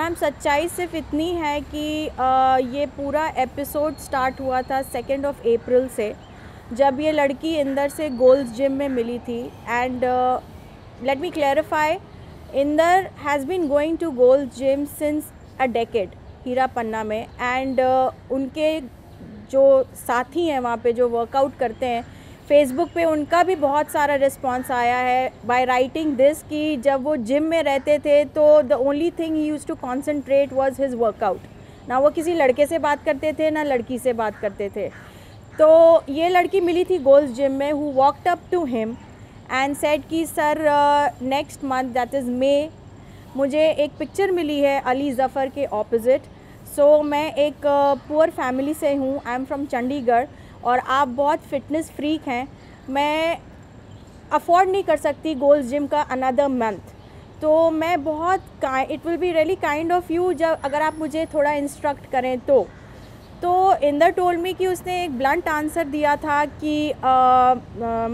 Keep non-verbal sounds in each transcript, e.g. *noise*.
Ma'am सच्चाई सिर्फ़ इतनी है कि आ, ये पूरा एपिसोड स्टार्ट हुआ था सेकेंड ऑफ़ अप्रैल से जब ये लड़की इंदर से गोल्स जिम में मिली थी। And let me clarify Inder has been going to Gold's gym since a decade Heera Panna में। एंड uh, उनके जो साथी हैं वहाँ पे जो वर्कआउट करते हैं फेसबुक पे उनका भी बहुत सारा रिस्पांस आया है बाय राइटिंग दिस कि जब वो जिम में रहते थे तो the only thing he use to concentrate was his workout ना वो किसी लड़के से बात करते थे, ना लड़की से बात करते थे. तो ये लड़की मिली थी गोल्स जिम में who walked up to him and said कि sir next month that is May मुझे एक पिक्चर मिली है अली ज़फ़र के ऑपोज़िट सो so, मैं एक पुअर फैमिली से हूँ. आई एम फ्रॉम चंडीगढ़ और आप बहुत फिटनेस फ्रीक हैं. मैं अफोर्ड नहीं कर सकती गोल्स जिम का अनदर मंथ तो मैं बहुत it will be really kind of you जब अगर आप मुझे थोड़ा इंस्ट्रक्ट करें तो. तो इंदर टोल मी कि उसने एक ब्लंट आंसर दिया था कि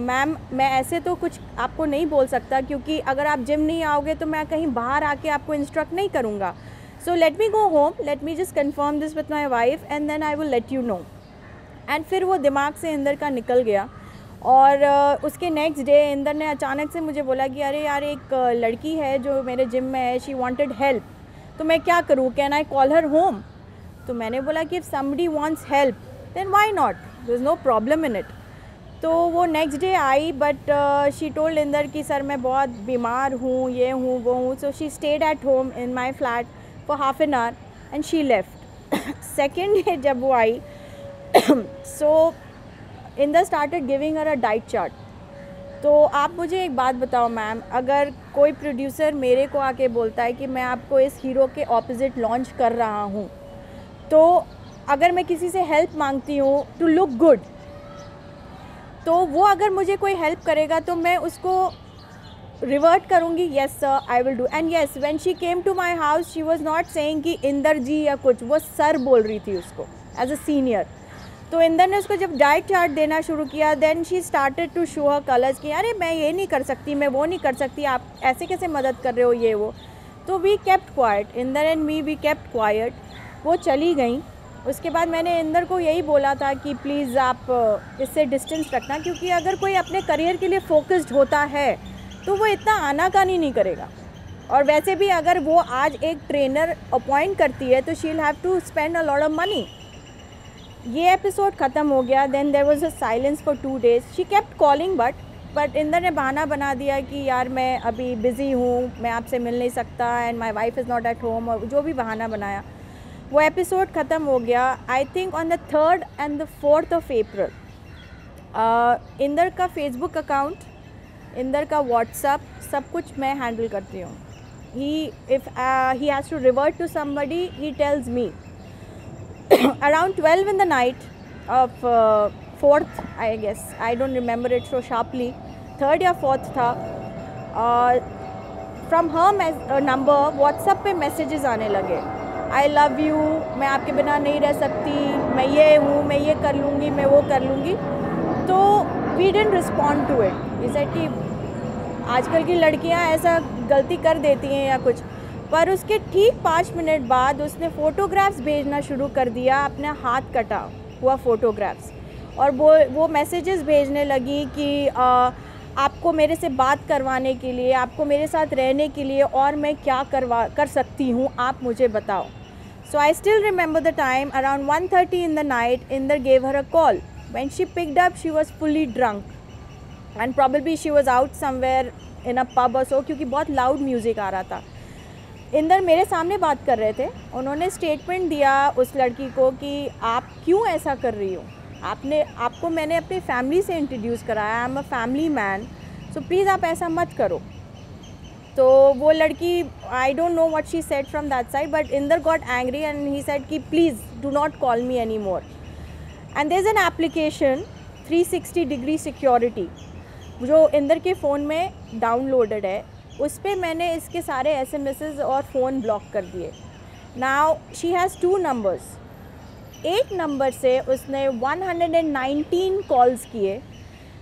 मैम मैं ऐसे तो कुछ आपको नहीं बोल सकता क्योंकि अगर आप जिम नहीं आओगे तो मैं कहीं बाहर आके आपको इंस्ट्रक्ट नहीं करूँगा. So let me go home let me just confirm this with my wife and then I will let you know and फिर वो दिमाग से इंदर का निकल गया और उसके नेक्स्ट डे इंदर ने अचानक से मुझे बोला कि अरे यार, एक लड़की है जो मेरे जिम में है शी वॉन्टेड हेल्प तो मैं क्या करूँ? Can I call her home तो मैंने बोला कि if somebody wants help then why not there is no problem in it तो वो next day I but she told Inder कि सर मैं बहुत बीमार हूँ, ये हूँ, वो हूँ. So she stayed at home in my flat for half an hour and she left second day जब वो आई so Inder started giving uh a diet chart तो आप मुझे एक बात बताओ मैम अगर कोई प्रोड्यूसर मेरे को आके बोलता है कि मैं आपको इस हीरो के ऑपोजिट लॉन्च कर रहा हूँ तो अगर मैं किसी से हेल्प मांगती हूँ टू लुक गुड तो वो अगर मुझे कोई हेल्प करेगा तो मैं उसको रिवर्ट करूँगी yes sir I will do and yes when she came to my house she was not saying कि इंदर जी या कुछ वो सर बोल रही थी उसको एज अ सीनियर तो इंदर ने उसको जब डाइट चार्ट देना शुरू किया then she started to show her colours कि, अरे, मैं ये नहीं कर सकती, मैं वो नहीं कर सकती, आप ऐसे कैसे मदद कर रहे हो ये वो? तो we kept quiet Inder and me we kept quiet वो चली गई। उसके बाद मैंने इंदर को यही बोला था कि, प्लीज़ आप इससे डिस्टेंस रखना, क्योंकि अगर कोई अपने करियर के लिए फोकस्ड होता है तो वो इतना आनाकानी नहीं करेगा। और वैसे भी अगर वो आज एक ट्रेनर अपॉइंट करती है तो she will have to spend a lot of money ये एपिसोड ख़त्म हो गया then there was a silence for two days she kept calling but but Inder ने बहाना बना दिया कि यार मैं अभी बिज़ी हूँ, मैं आपसे मिल नहीं सकता and my wife is not at home और जो भी बहाना बनाया। वो एपिसोड ख़त्म हो गया I think on the third and the fourth of April Inder का फेसबुक अकाउंट इंदर का व्हाट्सअप सब कुछ मैं हैंडल करती हूँ। He if he has to revert to somebody he tells me around twelve in the night of fourth I guess I don't remember it so sharply third या fourth था from her number WhatsApp पे messages आने लगे। I love you मैं आपके बिना नहीं रह सकती, मैं ये हूँ, मैं ये कर लूँगी, मैं वो कर लूँगी। तो we didn't respond to it इसे कि आजकल की लड़कियाँ ऐसा गलती कर देती हैं या कुछ। पर उसके ठीक पाँच मिनट बाद उसने फ़ोटोग्राफ्स भेजना शुरू कर दिया अपने हाथ कटा हुआ फ़ोटोग्राफ्स और वो वो मैसेजेस भेजने लगी कि आ, आपको मेरे से बात करवाने के लिए आपको मेरे साथ रहने के लिए और मैं क्या करवा कर सकती हूँ आप मुझे बताओ। So I still remember the time around 1:30 in the night Inder gave her a call. When she picked up she was fully drunk. And probably she was out somewhere in a pub or so, क्योंकि बहुत loud music आ रहा था। इंदर मेरे सामने बात कर रहे थे। उन्होंने स्टेटमेंट दिया उस लड़की को कि आप क्यों ऐसा कर रही हो? आपने, आपको मैंने अपनी फैमिली से इंट्रोड्यूस कराया। I am a family man so please आप ऐसा मत करो। तो वो लड़की I don't know what she said from that side but Inder got angry and he said कि please do not call me any more and there is an application 360 degree security जो इंदर के फ़ोन में downloaded है, उस पर मैंने इसके सारे एस एम और फ़ोन ब्लॉक कर दिए। Now she has two numbers एक नंबर से उसने 119 कॉल्स किए,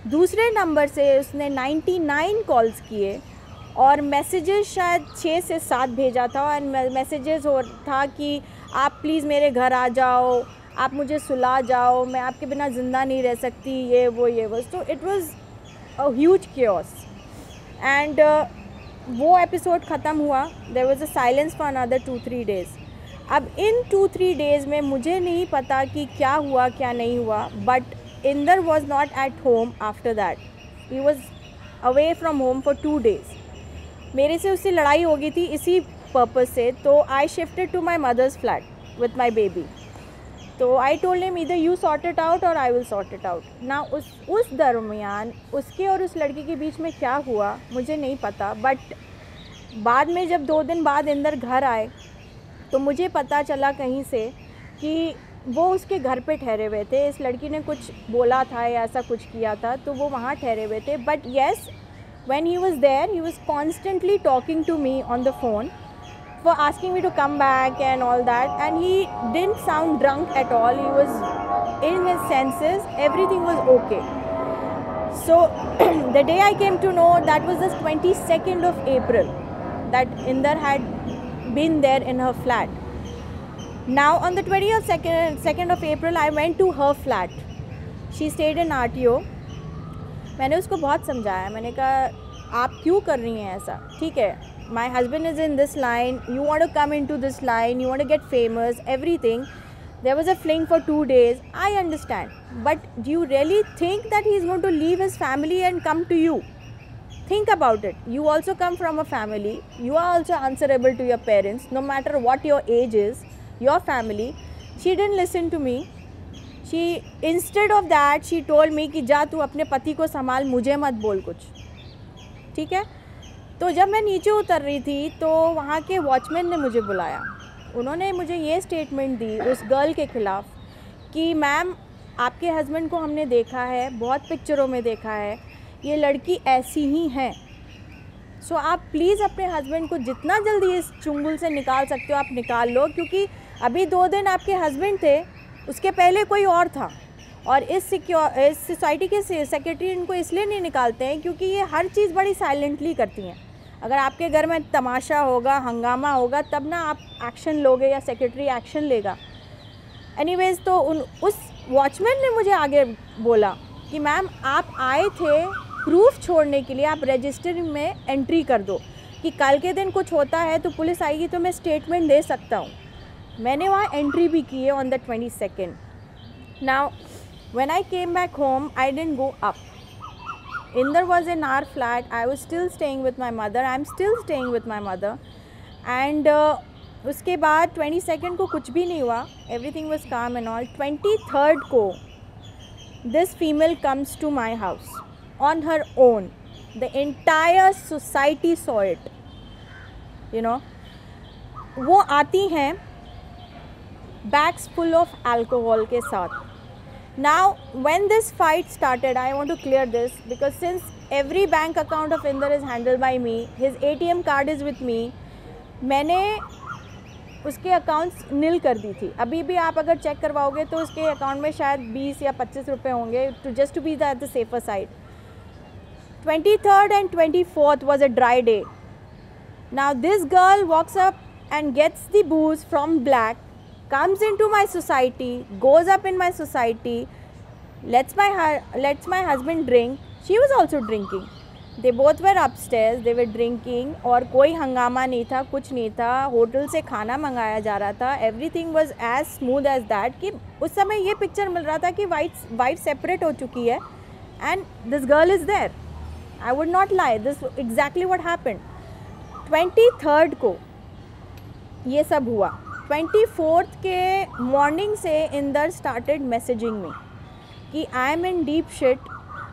दूसरे नंबर से उसने 99 कॉल्स किए, और मैसेजेस शायद छः से सात भेजा था और मैसेजेस हो था कि आप प्लीज़ मेरे घर आ जाओ, आप मुझे सुला जाओ, मैं आपके बिना ज़िंदा नहीं रह सकती, ये, वो ये, वो। तो it was huge chaos and वो एपिसोड ख़त्म हुआ। There was a silence for another two three days अब इन टू थ्री डेज़ में मुझे नहीं पता कि क्या हुआ, क्या नहीं हुआ but Inder was not at home after that he was away from home for two days मेरे से उससे लड़ाई हो गई थी इसी पर्पज़ से तो I shifted to my mother's flat with my baby तो आई टोल्ड हिम इधर यू सॉर्ट इट आउट और I will sort it out ना उस उस दरमियान, उसके और उस लड़की के बीच में क्या हुआ, मुझे नहीं पता बट बाद में जब दो दिन बाद इंदर घर आए तो मुझे पता चला कहीं से कि वो उसके घर पे ठहरे हुए थे। इस लड़की ने कुछ बोला था या ऐसा कुछ किया था तो वो वहाँ ठहरे हुए थे। But yes when he was there he was constantly talking to me on the phone for asking me to come back and all that and he didn't sound drunk at all he was in his senses everything was okay so the day i came to know that was the 22nd of april that Inder had been there in her flat now on the 20th second, 2nd of april i went to her flat she stayed in rto मैंने उसको बहुत समझाया मैंने कहा आप क्यों कर रही हैं ऐसा ठीक है my husband is in this line you want to come into this line you want to get famous everything there was a fling for two days i understand but do you really think that he's going to leave his family and come to you think about it you also come from a family you are also answerable to your parents no matter what your age is your family she didn't listen to me she instead of that she told me कि जा तू अपने पति को संभाल मुझे मत बोल कुछ ठीक है तो जब मैं नीचे उतर रही थी तो वहाँ के वॉचमैन ने मुझे बुलाया। उन्होंने मुझे ये स्टेटमेंट दी उस गर्ल के ख़िलाफ़ कि मैम आपके हस्बैंड को हमने देखा है, बहुत पिक्चरों में देखा है। ये लड़की ऐसी ही है। सो आप प्लीज़ अपने हस्बैंड को जितना जल्दी इस चुंगल से निकाल सकते हो, आप निकाल लो, क्योंकि अभी दो दिन आपके हस्बैंड थे, उसके पहले कोई और था। और इस सिक्योर इस सोसाइटी के सेक्रेटरी इनको इसलिए नहीं निकालते हैं क्योंकि ये हर चीज़ बड़ी साइलेंटली करती हैं। अगर आपके घर में तमाशा होगा हंगामा होगा तब ना आप एक्शन लोगे या सेक्रेटरी एक्शन लेगा। एनीवेज तो उन उस वॉचमैन ने मुझे आगे बोला कि मैम आप आए थे प्रूफ छोड़ने के लिए आप रजिस्टर में एंट्री कर दो कि कल के दिन कुछ होता है तो पुलिस आएगी तो मैं स्टेटमेंट दे सकता हूँ। मैंने वहाँ एंट्री भी की है on the twenty second now When I came back home, I didn't go up. Inder was in our flat. I was still staying with my mother. I'm still staying with my mother. And uh, उसके बाद twenty second को कुछ भी नहीं हुआ everything was calm and all twenty third को this female comes to my house on her own the entire society saw you know वो आती हैं बैग्स फुल ऑफ़ अल्कोहल के साथ Now, when this fight started, I want to clear this because since every bank account of Inder is handled by me, his ATM card is with me, मैंने उसके accounts नील कर दी थी। अभी भी आप अगर चेक करवाओगे तो उसके अकाउंट में शायद 20 या 25 रुपए होंगे to just to be that the safer side twenty third and twenty fourth was a dry day now this girl walks up and gets the booze from black comes into my society, goes up in my society, lets my lets my husband drink. She was also drinking. They both were upstairs they were drinking और कोई हंगामा नहीं था कुछ नहीं था। Hotel से खाना मंगाया जा रहा था। Everything was as smooth as that कि उस समय ये पिक्चर मिल रहा था कि वाइफ वाइफ सेपरेट हो चुकी है and this girl is there I would not lie this exactly what happen twenty third को ये सब हुआ। ट्वेंटी फोर्थ के मॉर्निंग से इंदर स्टार्टेड मैसेजिंग में कि I am in deep shit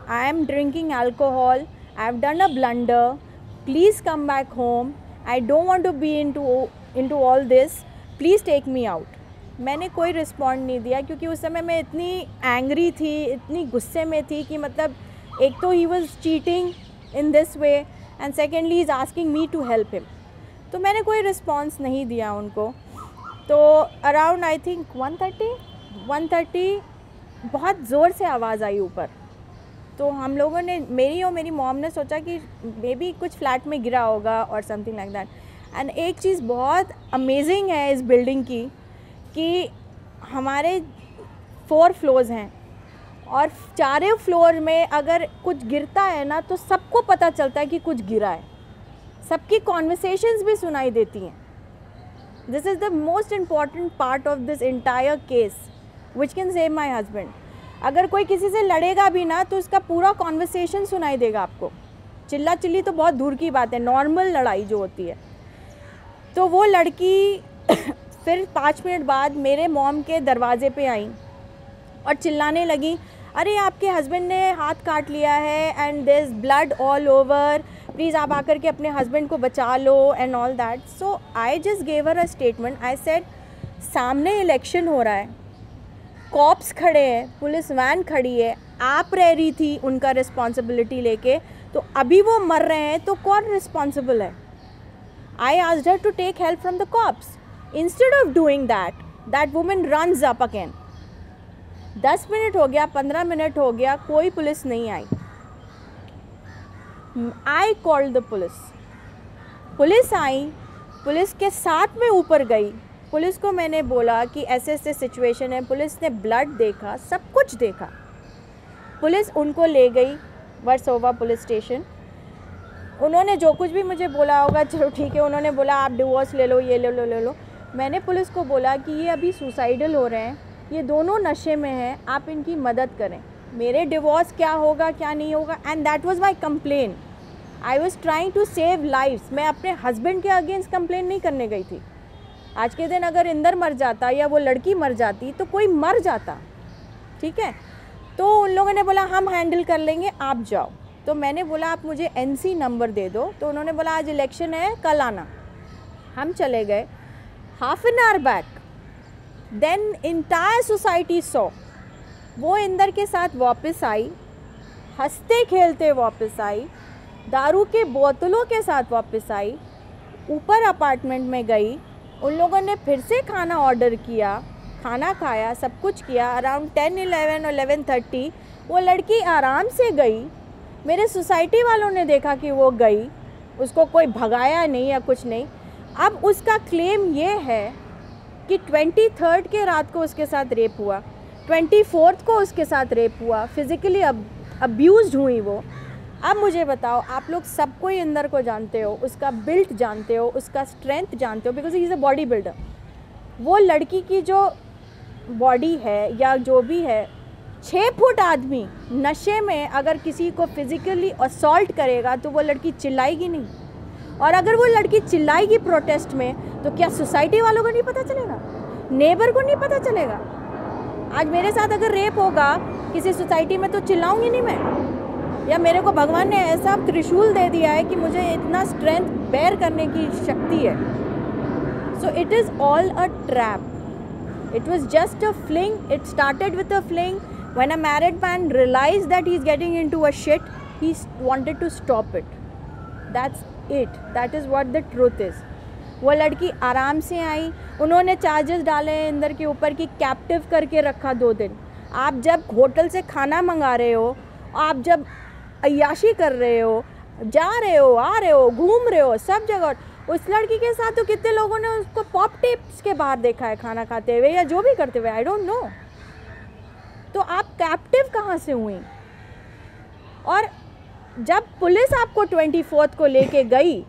I am drinking alcohol I have done a blunder please come back home I don't want to be into into all this please take me out मैंने कोई respond नहीं दिया क्योंकि उस समय मैं इतनी angry थी, इतनी गुस्से में थी कि मतलब एक तो he was cheating in this way and secondly is asking me to help him तो मैंने कोई रिस्पॉन्स नहीं दिया उनको। तो around I think one thirty one thirty बहुत ज़ोर से आवाज़ आई ऊपर। तो हम लोगों ने, मेरी और मेरी मॉम ने सोचा कि मे बी कुछ फ्लैट में गिरा होगा और समथिंग लाइक दैट एंड एक चीज़ बहुत अमेजिंग है इस बिल्डिंग की कि हमारे फोर फ्लोर्स हैं और चारों फ्लोर में अगर कुछ गिरता है ना तो सबको पता चलता है कि कुछ गिरा है। सबकी कॉन्वर्सेशंस भी सुनाई देती हैं। This is the most important part of this entire case which can save my husband अगर कोई किसी से लड़ेगा भी ना तो उसका पूरा कॉन्वर्सेशन सुनाई देगा आपको। चिल्ला चिल्ली तो बहुत दूर की बात है नॉर्मल लड़ाई जो होती है। तो वो लड़की *coughs* फिर पाँच मिनट बाद मेरे मॉम के दरवाजे पे आई और चिल्लाने लगी अरे, आपके हस्बैंड ने हाथ काट लिया है and this blood all over please आप आकर के अपने हस्बैंड को बचा लो and all that so I just gave gave her a statement I said सामने इलेक्शन हो रहा है. कॉप्स खड़े हैं. पुलिस वैन खड़ी है. आप रह रही थी उनका रिस्पॉन्सिबिलिटी लेके. तो अभी वो मर रहे हैं तो कौन रिस्पॉन्सिबल है? आई आज her to take help from the cops instead of doing that that women run up again दस मिनट हो गया, पंद्रह मिनट हो गया, कोई पुलिस नहीं आई। I call the police police I, police के साथ में ऊपर गई। पुलिस को मैंने बोला कि ऐसे ऐसे सिचुएशन है, पुलिस ने ब्लड देखा, सब कुछ देखा। पुलिस उनको ले गई, वर्सोवा पुलिस स्टेशन। उन्होंने जो कुछ भी मुझे बोला होगा, चलो ठीक है, उन्होंने बोला, आप डिवोर्स ले लो, ये ले लो ले लो। मैंने पुलिस को बोला कि ये अभी सुसाइडल हो रहे हैं। ये दोनों नशे में हैं, आप इनकी मदद करें। मेरे डिवोर्स क्या होगा, क्या नहीं होगा? And that was my complain I was trying to save life मैं अपने हस्बैंड के अगेंस्ट कंप्लेन नहीं करने गई थी। आज के दिन अगर इंदर मर जाता या वो लड़की मर जाती तो कोई मर जाता। ठीक है? तो उन लोगों ने बोला, हम हैंडल कर लेंगे, आप जाओ। तो मैंने बोला, आप मुझे एनसी नंबर दे दो। तो उन्होंने बोला, आज इलेक्शन है, कल आना। हम चले गए। Half an hour back then entire society so वो इंदर के साथ वापस आई, हँसते खेलते वापस आई, दारू के बोतलों के साथ वापस आई, ऊपर अपार्टमेंट में गई, उन लोगों ने फिर से खाना ऑर्डर किया, खाना खाया, सब कुछ किया अराउंड टेन इलेवन और एलेवन थर्टी वो लड़की आराम से गई, मेरे सोसाइटी वालों ने देखा कि वो गई, उसको कोई भगाया नहीं या कुछ नहीं। अब उसका क्लेम ये है कि ट्वेंटी थर्ड के रात को उसके साथ रेप हुआ, ट्वेंटी फोर्थ को उसके साथ रेप हुआ फिज़िकली अब अब्यूज़ हुई वो। अब मुझे बताओ, आप लोग सब कोई अंदर को जानते हो, उसका बिल्ट जानते हो, उसका स्ट्रेंथ जानते हो because he is a body builder वो लड़की की जो बॉडी है या जो भी है छः फुट आदमी नशे में अगर किसी को फिज़िकली असॉल्ट करेगा तो वो लड़की चिल्लाएगी नहीं। और अगर वो लड़की चिल्लाएगी प्रोटेस्ट में तो क्या सोसाइटी वालों को नहीं पता चलेगा? नेबर को नहीं पता चलेगा? आज मेरे साथ अगर रेप होगा, किसी सोसाइटी में तो चिल्लाऊँगी नहीं मैं। या मेरे को भगवान ने ऐसा त्रिशूल दे दिया है कि मुझे इतना स्ट्रेंथ बेयर करने की शक्ति है। So it is all a trap it was just a fling it started with a fling when a married man realise that he is getting into a shit he wanted to stop it that's it that is what the truth is वो लड़की आराम से आई। उन्होंने charges डाले इंदर के ऊपर कि captive करके रखा दो दिन। आप जब होटल से खाना मंगा रहे हो, आप जब अयाशी कर रहे हो, जा रहे हो, आ रहे हो, घूम रहे हो, सब जगह, उस लड़की के साथ तो कितने लोगों ने उसको पॉप टिप्स के बाहर देखा है खाना खाते हुए या जो भी करते हुए आई डोंट नो तो आप कैप्टिव कहाँ से हुई? और जब पुलिस आपको ट्वेंटी फोर्थ को लेके गई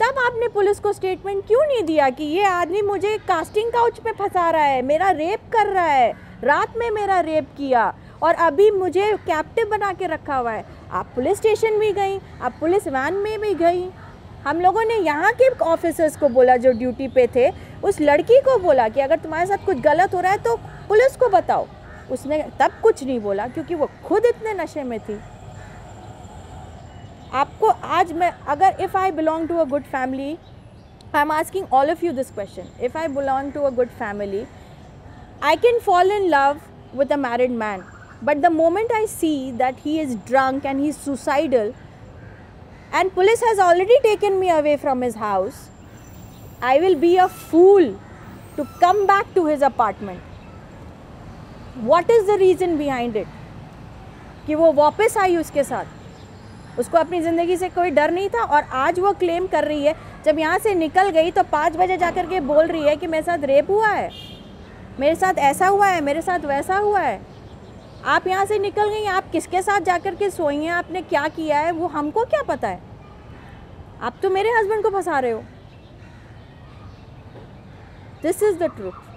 तब आपने पुलिस को स्टेटमेंट क्यों नहीं दिया कि ये आदमी मुझे कास्टिंग काउच में फंसा रहा है? मेरा रेप कर रहा है। रात में मेरा रेप किया और अभी मुझे कैप्टिव बना के रखा हुआ है। आप पुलिस स्टेशन भी गई, आप पुलिस वैन में भी गई। हम लोगों ने यहाँ के ऑफिसर्स को बोला, जो ड्यूटी पे थे, उस लड़की को बोला कि अगर तुम्हारे साथ कुछ गलत हो रहा है तो पुलिस को बताओ। उसने तब कुछ नहीं बोला, क्योंकि वो खुद इतने नशे में थी। आपको आज मैं, अगर if I belong to a good family I am asking all of you this question if I belong to a good family I can fall in love with a married man but the moment I see that he is drunk and he suicidal and police has already taken me away from his house I will be a fool to come back to his apartment what is the reason behind it कि वो वापस आई उसके साथ। उसको अपनी ज़िंदगी से कोई डर नहीं था और आज वो क्लेम कर रही है। जब यहाँ से निकल गई तो पाँच बजे जा कर के बोल रही है कि मेरे साथ रेप हुआ है। मेरे साथ ऐसा हुआ है, मेरे साथ वैसा हुआ है। आप यहाँ से निकल गई, आप किसके साथ जा के सोई हैं? आपने क्या किया है? वो हमको क्या पता है? आप तो मेरे हस्बैंड को फंसा रहे हो। This is the truth